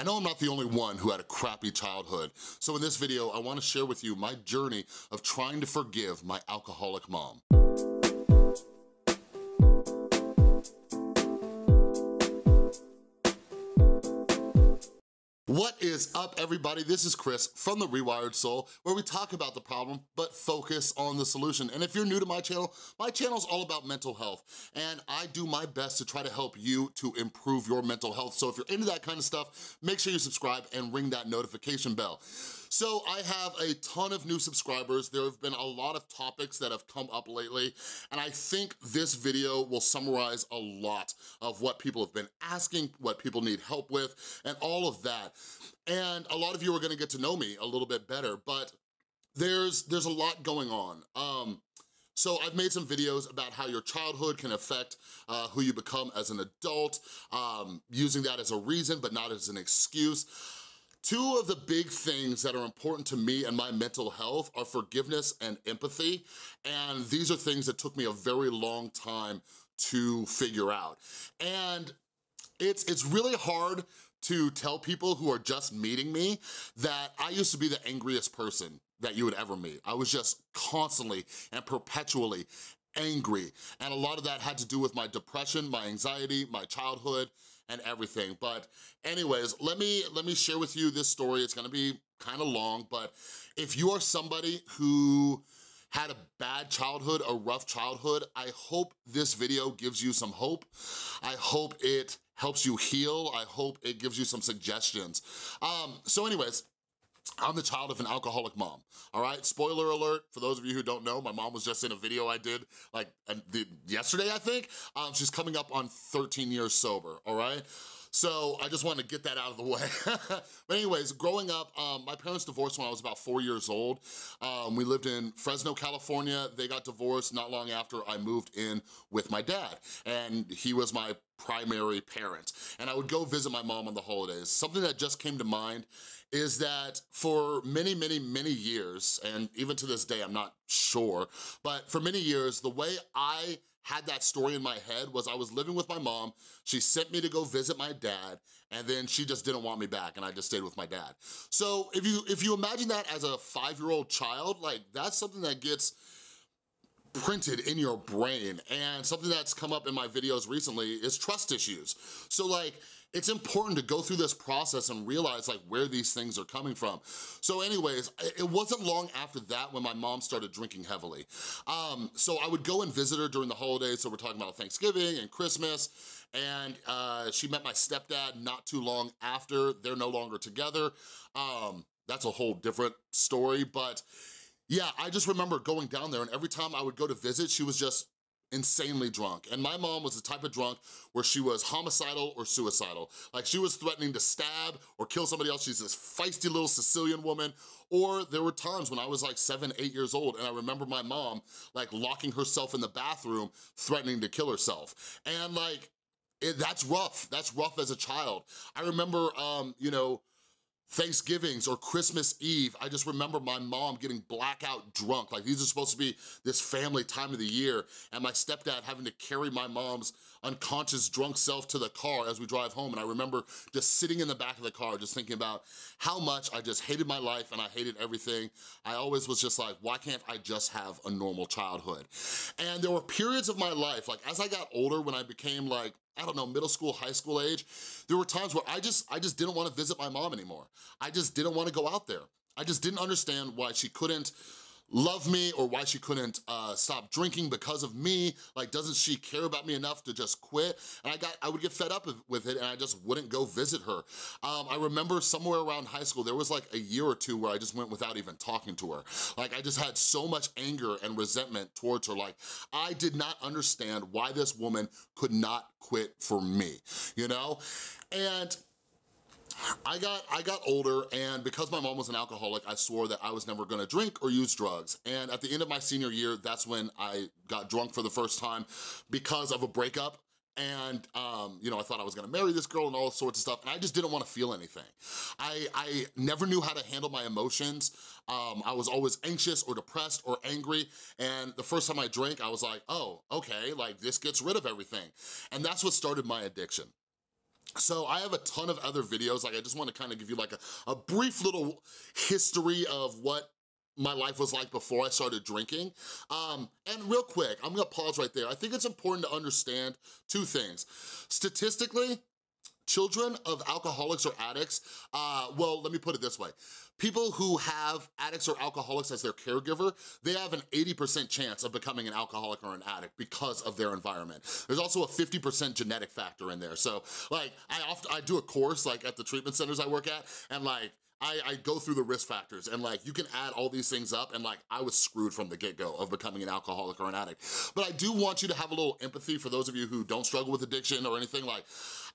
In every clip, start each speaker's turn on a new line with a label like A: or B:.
A: I know I'm not the only one who had a crappy childhood, so in this video, I wanna share with you my journey of trying to forgive my alcoholic mom. What is up, everybody? This is Chris from The Rewired Soul, where we talk about the problem, but focus on the solution. And if you're new to my channel, my channel is all about mental health, and I do my best to try to help you to improve your mental health. So if you're into that kind of stuff, make sure you subscribe and ring that notification bell. So I have a ton of new subscribers. There have been a lot of topics that have come up lately, and I think this video will summarize a lot of what people have been asking, what people need help with, and all of that. And a lot of you are gonna get to know me a little bit better, but there's, there's a lot going on. Um, so I've made some videos about how your childhood can affect uh, who you become as an adult, um, using that as a reason, but not as an excuse. Two of the big things that are important to me and my mental health are forgiveness and empathy, and these are things that took me a very long time to figure out. And it's, it's really hard to tell people who are just meeting me that I used to be the angriest person that you would ever meet. I was just constantly and perpetually angry. And a lot of that had to do with my depression, my anxiety, my childhood, and everything. But anyways, let me, let me share with you this story. It's gonna be kind of long, but if you are somebody who had a bad childhood, a rough childhood, I hope this video gives you some hope. I hope it helps you heal. I hope it gives you some suggestions. Um, so anyways, I'm the child of an alcoholic mom, all right? Spoiler alert, for those of you who don't know, my mom was just in a video I did like yesterday, I think. Um, she's coming up on 13 years sober, all right? So I just wanted to get that out of the way. but anyways, growing up, um, my parents divorced when I was about four years old. Um, we lived in Fresno, California. They got divorced not long after I moved in with my dad. And he was my primary parent. And I would go visit my mom on the holidays. Something that just came to mind is that for many, many, many years, and even to this day, I'm not sure, but for many years, the way I had that story in my head was I was living with my mom, she sent me to go visit my dad, and then she just didn't want me back and I just stayed with my dad. So if you, if you imagine that as a five-year-old child, like that's something that gets printed in your brain and something that's come up in my videos recently is trust issues. So like, it's important to go through this process and realize like where these things are coming from. So anyways, it wasn't long after that when my mom started drinking heavily. Um, so I would go and visit her during the holidays, so we're talking about Thanksgiving and Christmas, and uh, she met my stepdad not too long after. They're no longer together. Um, that's a whole different story, but yeah, I just remember going down there and every time I would go to visit, she was just insanely drunk. And my mom was the type of drunk where she was homicidal or suicidal. Like she was threatening to stab or kill somebody else. She's this feisty little Sicilian woman. Or there were times when I was like seven, eight years old and I remember my mom like locking herself in the bathroom, threatening to kill herself. And like, it, that's rough. That's rough as a child. I remember, um, you know, Thanksgivings or Christmas Eve, I just remember my mom getting blackout drunk. Like these are supposed to be this family time of the year and my stepdad having to carry my mom's unconscious drunk self to the car as we drive home. And I remember just sitting in the back of the car just thinking about how much I just hated my life and I hated everything. I always was just like, why can't I just have a normal childhood? And there were periods of my life, like as I got older when I became like I don't know, middle school, high school age, there were times where I just, I just didn't wanna visit my mom anymore. I just didn't wanna go out there. I just didn't understand why she couldn't love me or why she couldn't uh, stop drinking because of me. Like, doesn't she care about me enough to just quit? And I got, I would get fed up with it and I just wouldn't go visit her. Um, I remember somewhere around high school, there was like a year or two where I just went without even talking to her. Like, I just had so much anger and resentment towards her. Like, I did not understand why this woman could not quit for me, you know? And I got, I got older and because my mom was an alcoholic, I swore that I was never gonna drink or use drugs. And at the end of my senior year, that's when I got drunk for the first time because of a breakup and um, you know, I thought I was gonna marry this girl and all sorts of stuff, and I just didn't wanna feel anything. I, I never knew how to handle my emotions. Um, I was always anxious or depressed or angry, and the first time I drank, I was like, oh, okay, like this gets rid of everything. And that's what started my addiction. So I have a ton of other videos, like I just wanna kind of give you like a, a brief little history of what my life was like before I started drinking. Um, and real quick, I'm gonna pause right there. I think it's important to understand two things. Statistically, children of alcoholics or addicts, uh, well, let me put it this way. People who have addicts or alcoholics as their caregiver, they have an 80% chance of becoming an alcoholic or an addict because of their environment. There's also a 50% genetic factor in there. So like, I often, I do a course like at the treatment centers I work at, and like, I, I, go through the risk factors and like you can add all these things up and like I was screwed from the get-go of becoming an alcoholic or an addict. But I do want you to have a little empathy for those of you who don't struggle with addiction or anything like,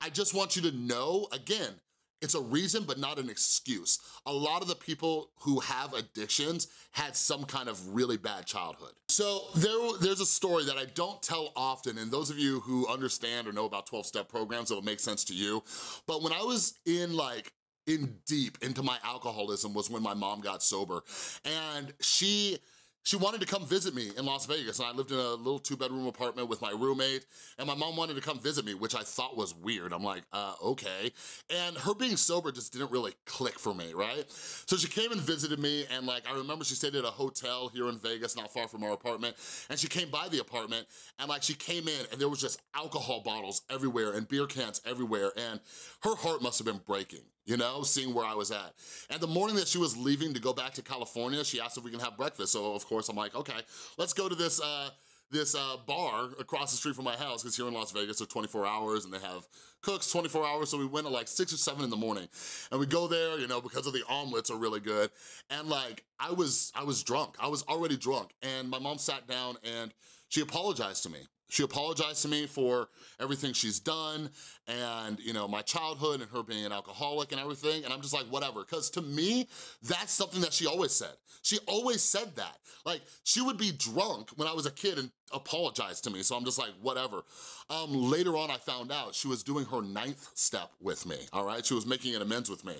A: I just want you to know, again, it's a reason, but not an excuse. A lot of the people who have addictions had some kind of really bad childhood. So there, there's a story that I don't tell often, and those of you who understand or know about 12-step programs, it'll make sense to you. But when I was in like in deep into my alcoholism was when my mom got sober. And she, she wanted to come visit me in Las Vegas and I lived in a little two bedroom apartment with my roommate and my mom wanted to come visit me, which I thought was weird. I'm like, uh, okay. And her being sober just didn't really click for me, right? So she came and visited me and like, I remember she stayed at a hotel here in Vegas, not far from our apartment. And she came by the apartment and like she came in and there was just alcohol bottles everywhere and beer cans everywhere. And her heart must have been breaking you know, seeing where I was at. And the morning that she was leaving to go back to California, she asked if we can have breakfast. So of course I'm like, okay, let's go to this, uh, this uh, bar across the street from my house, because here in Las Vegas, they're 24 hours and they have cooks 24 hours, so we went at like six or seven in the morning. And we go there, you know, because of the omelets are really good. And like, I was, I was drunk. I was already drunk. And my mom sat down and she apologized to me. She apologized to me for everything she's done and, you know, my childhood and her being an alcoholic and everything. And I'm just like, whatever. Because to me, that's something that she always said. She always said that. Like, she would be drunk when I was a kid and apologize to me. So I'm just like, whatever. Um, later on, I found out she was doing her ninth step with me, all right? She was making an amends with me.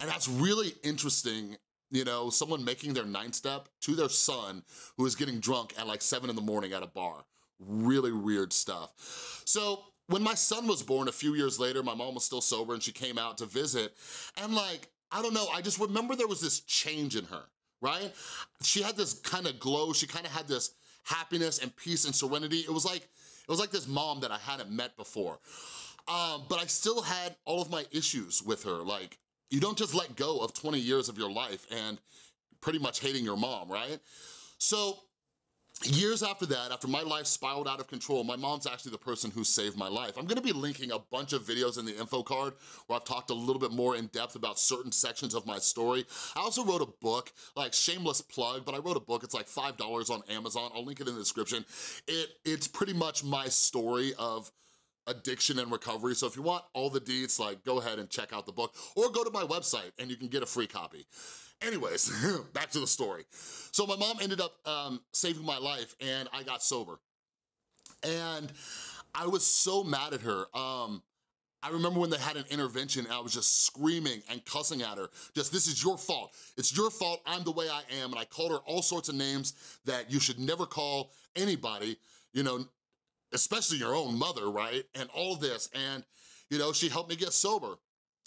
A: And that's really interesting you know, someone making their ninth step to their son who is getting drunk at like seven in the morning at a bar really weird stuff. So when my son was born a few years later, my mom was still sober and she came out to visit and like, I don't know, I just remember there was this change in her, right? She had this kind of glow, she kind of had this happiness and peace and serenity. It was like, it was like this mom that I hadn't met before. Um, but I still had all of my issues with her. Like, you don't just let go of 20 years of your life and pretty much hating your mom, right? So Years after that, after my life spiraled out of control, my mom's actually the person who saved my life. I'm gonna be linking a bunch of videos in the info card where I've talked a little bit more in depth about certain sections of my story. I also wrote a book, like shameless plug, but I wrote a book, it's like $5 on Amazon, I'll link it in the description. It It's pretty much my story of addiction and recovery. So if you want all the deets, like go ahead and check out the book or go to my website and you can get a free copy. Anyways, back to the story. So my mom ended up um, saving my life and I got sober. And I was so mad at her. Um, I remember when they had an intervention and I was just screaming and cussing at her, just this is your fault. It's your fault, I'm the way I am. And I called her all sorts of names that you should never call anybody, you know, especially your own mother, right? And all this, and you know, she helped me get sober.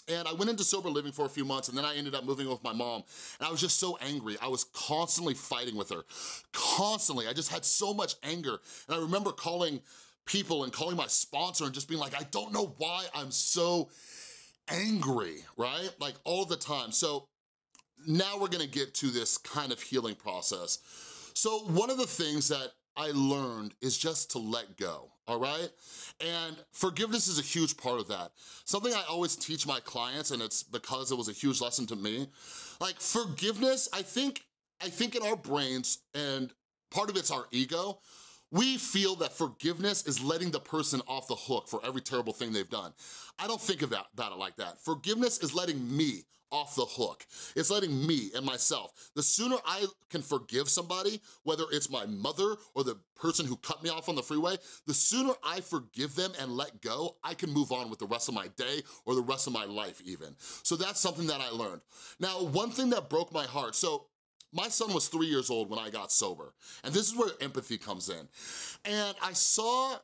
A: And I went into sober living for a few months and then I ended up moving with my mom. And I was just so angry. I was constantly fighting with her, constantly. I just had so much anger. And I remember calling people and calling my sponsor and just being like, I don't know why I'm so angry, right? Like all the time. So now we're gonna get to this kind of healing process. So one of the things that I learned is just to let go, all right? And forgiveness is a huge part of that. Something I always teach my clients, and it's because it was a huge lesson to me, like forgiveness, I think, I think in our brains, and part of it's our ego, we feel that forgiveness is letting the person off the hook for every terrible thing they've done. I don't think about, about it like that. Forgiveness is letting me off the hook. It's letting me and myself, the sooner I can forgive somebody, whether it's my mother or the person who cut me off on the freeway, the sooner I forgive them and let go, I can move on with the rest of my day or the rest of my life even. So that's something that I learned. Now, one thing that broke my heart, so my son was three years old when I got sober, and this is where empathy comes in. And I saw,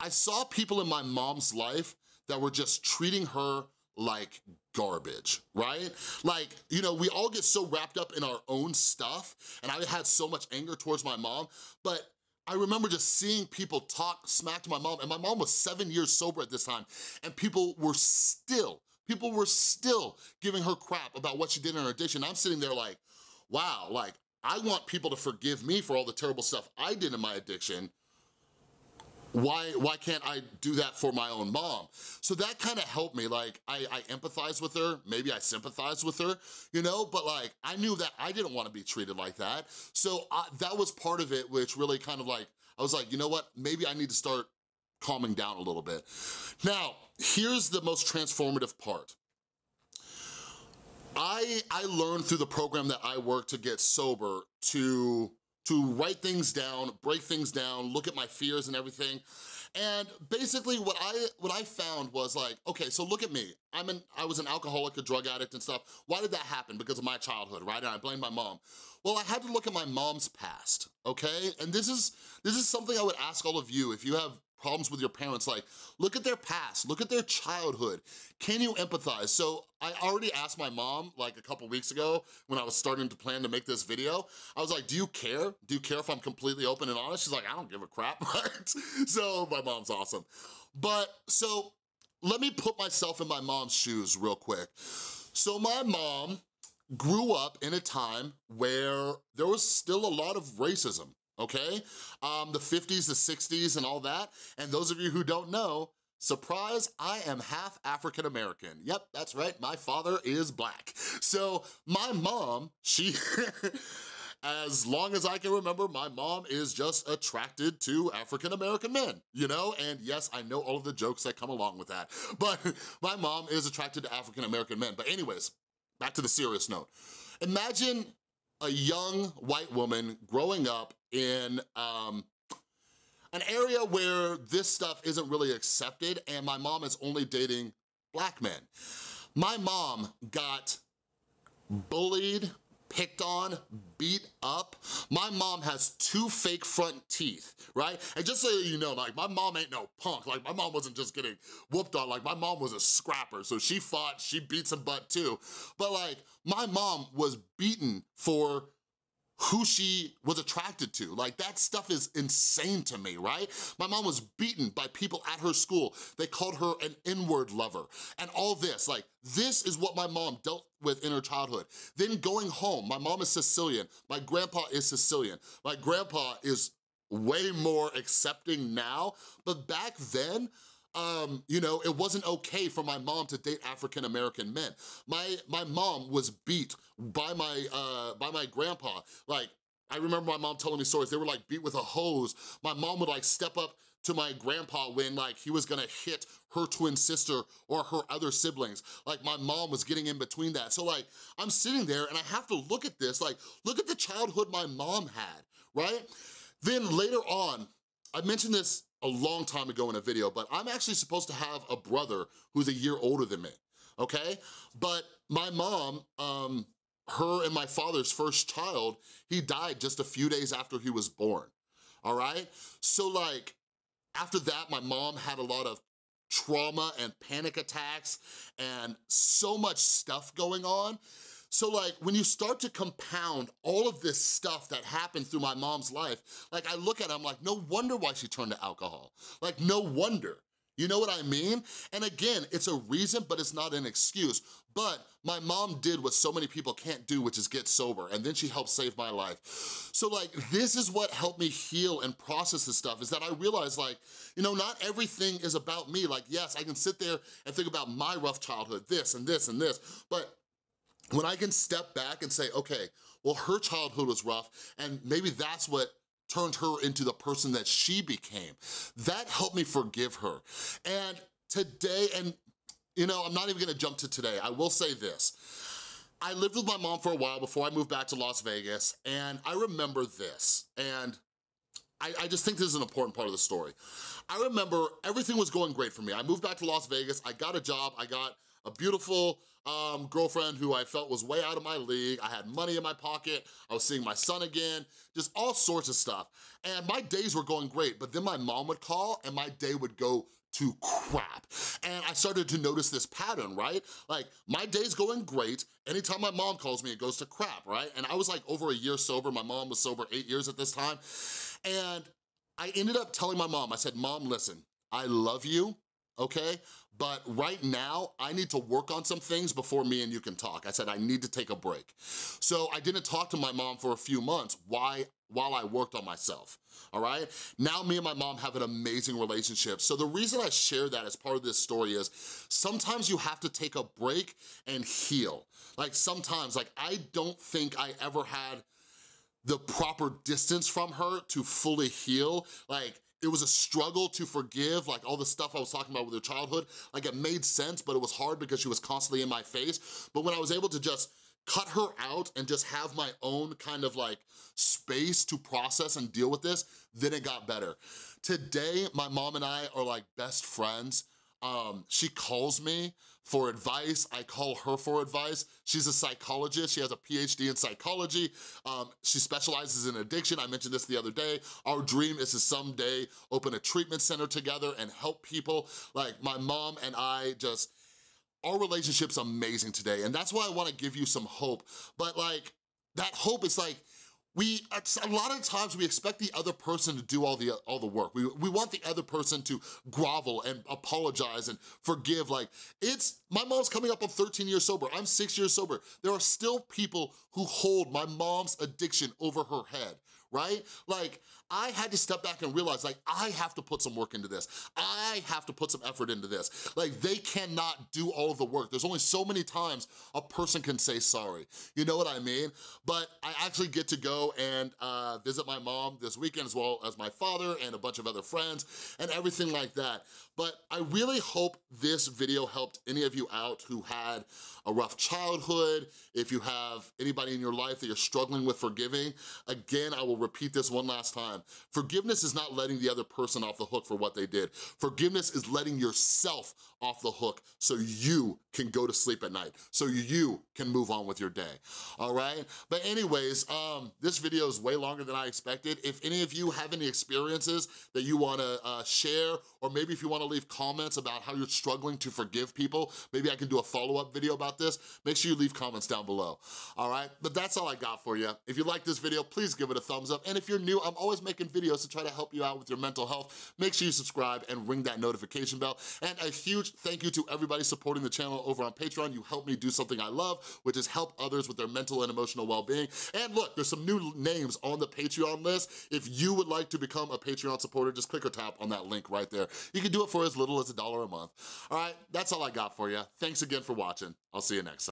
A: I saw people in my mom's life that were just treating her like garbage, right? Like, you know, we all get so wrapped up in our own stuff, and I had so much anger towards my mom, but I remember just seeing people talk smack to my mom, and my mom was seven years sober at this time, and people were still, people were still giving her crap about what she did in her addiction. I'm sitting there like, wow, like, I want people to forgive me for all the terrible stuff I did in my addiction, why, why can't I do that for my own mom? So that kind of helped me, like, I, I empathize with her, maybe I sympathize with her, you know, but like, I knew that I didn't wanna be treated like that. So I, that was part of it, which really kind of like, I was like, you know what, maybe I need to start calming down a little bit. Now, here's the most transformative part. I, I learned through the program that I work to get sober to to write things down, break things down, look at my fears and everything. And basically what I what I found was like, okay, so look at me. I'm an I was an alcoholic, a drug addict and stuff. Why did that happen? Because of my childhood, right? And I blame my mom. Well, I had to look at my mom's past, okay? And this is this is something I would ask all of you if you have problems with your parents, like look at their past, look at their childhood. Can you empathize? So I already asked my mom like a couple weeks ago when I was starting to plan to make this video, I was like, do you care? Do you care if I'm completely open and honest? She's like, I don't give a crap? So my mom's awesome. But so let me put myself in my mom's shoes real quick. So my mom grew up in a time where there was still a lot of racism, okay? Um, the 50s, the 60s, and all that. And those of you who don't know, surprise, I am half African-American. Yep, that's right, my father is black. So my mom, she... as long as I can remember, my mom is just attracted to African-American men, you know? And yes, I know all of the jokes that come along with that, but my mom is attracted to African-American men. But anyways, back to the serious note. Imagine a young white woman growing up in um, an area where this stuff isn't really accepted and my mom is only dating black men. My mom got bullied, picked on, beat up. My mom has two fake front teeth, right? And just so you know, like my mom ain't no punk. Like my mom wasn't just getting whooped on. Like my mom was a scrapper. So she fought, she beat some butt too. But like my mom was beaten for who she was attracted to. Like that stuff is insane to me, right? My mom was beaten by people at her school. They called her an inward lover and all this. Like this is what my mom dealt with in her childhood. Then going home, my mom is Sicilian. My grandpa is Sicilian. My grandpa is way more accepting now, but back then, um, you know, it wasn't okay for my mom to date African-American men. My, my mom was beat by my, uh, by my grandpa. Like, I remember my mom telling me stories, they were like beat with a hose. My mom would like step up to my grandpa when like he was gonna hit her twin sister or her other siblings. Like my mom was getting in between that. So like, I'm sitting there and I have to look at this, like, look at the childhood my mom had, right? Then later on, I mentioned this a long time ago in a video, but I'm actually supposed to have a brother who's a year older than me, okay? But my mom, um, her and my father's first child, he died just a few days after he was born, all right? So like, after that, my mom had a lot of trauma and panic attacks and so much stuff going on so like when you start to compound all of this stuff that happened through my mom's life, like I look at it, I'm like, no wonder why she turned to alcohol. Like no wonder. You know what I mean? And again, it's a reason, but it's not an excuse. But my mom did what so many people can't do, which is get sober, and then she helped save my life. So like, this is what helped me heal and process this stuff, is that I realized like, you know, not everything is about me. Like, yes, I can sit there and think about my rough childhood, this and this and this, but when I can step back and say, okay, well, her childhood was rough, and maybe that's what turned her into the person that she became. That helped me forgive her. And today, and you know, I'm not even gonna jump to today, I will say this. I lived with my mom for a while before I moved back to Las Vegas, and I remember this, and I, I, just think this is an important part of the story. I remember everything was going great for me. I moved back to Las Vegas, I got a job, I got a beautiful um, girlfriend who I felt was way out of my league. I had money in my pocket. I was seeing my son again, just all sorts of stuff. And my days were going great, but then my mom would call and my day would go to crap. And I started to notice this pattern, right? Like, my day's going great. Anytime my mom calls me, it goes to crap, right? And I was like over a year sober. My mom was sober eight years at this time. And I ended up telling my mom, I said, Mom, listen, I love you, okay? But right now, I need to work on some things before me and you can talk. I said, I need to take a break. So I didn't talk to my mom for a few months Why? while I worked on myself, all right? Now me and my mom have an amazing relationship. So the reason I share that as part of this story is sometimes you have to take a break and heal. Like sometimes, like I don't think I ever had the proper distance from her to fully heal. Like, it was a struggle to forgive, like all the stuff I was talking about with her childhood. Like, it made sense, but it was hard because she was constantly in my face. But when I was able to just cut her out and just have my own kind of like space to process and deal with this, then it got better. Today, my mom and I are like best friends. Um, she calls me for advice. I call her for advice. She's a psychologist. She has a PhD in psychology. Um, she specializes in addiction. I mentioned this the other day. Our dream is to someday open a treatment center together and help people. Like my mom and I just, our relationship's amazing today. And that's why I wanna give you some hope. But like, that hope is like, we, a lot of times we expect the other person to do all the all the work. We, we want the other person to grovel and apologize and forgive. Like, it's, my mom's coming up on 13 years sober. I'm six years sober. There are still people who hold my mom's addiction over her head, right? Like, I had to step back and realize, like, I have to put some work into this. I have to put some effort into this. Like, they cannot do all of the work. There's only so many times a person can say sorry. You know what I mean? But I actually get to go and uh, visit my mom this weekend as well as my father and a bunch of other friends and everything like that. But I really hope this video helped any of you out who had a rough childhood, if you have anybody in your life that you're struggling with forgiving. Again, I will repeat this one last time. Forgiveness is not letting the other person off the hook for what they did. Forgiveness is letting yourself off the hook so you can go to sleep at night, so you can move on with your day, all right? But anyways, um, this video is way longer than I expected. If any of you have any experiences that you wanna uh, share, or maybe if you wanna leave comments about how you're struggling to forgive people, maybe I can do a follow-up video about this, make sure you leave comments down below, all right? But that's all I got for you. If you like this video, please give it a thumbs up. And if you're new, I'm always making videos to try to help you out with your mental health. Make sure you subscribe and ring that notification bell. And a huge thank you to everybody supporting the channel over on Patreon. You help me do something I love, which is help others with their mental and emotional well-being. And look, there's some new names on the Patreon list. If you would like to become a Patreon supporter, just click or tap on that link right there. You can do it for as little as a dollar a month. All right, that's all I got for you. Thanks again for watching. I'll see you next time.